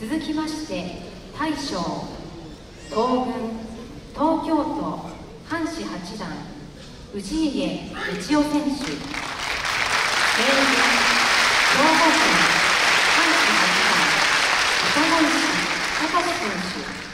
続きまして大将東軍東京都阪神八段氏家一夫選手。西軍兵庫県阪神八段高市隆選手。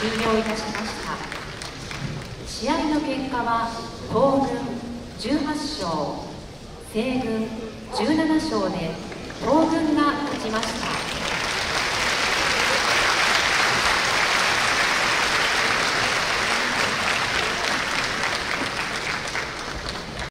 終了いたしました。試合の結果は東軍18勝西軍17勝で東軍が勝ちました。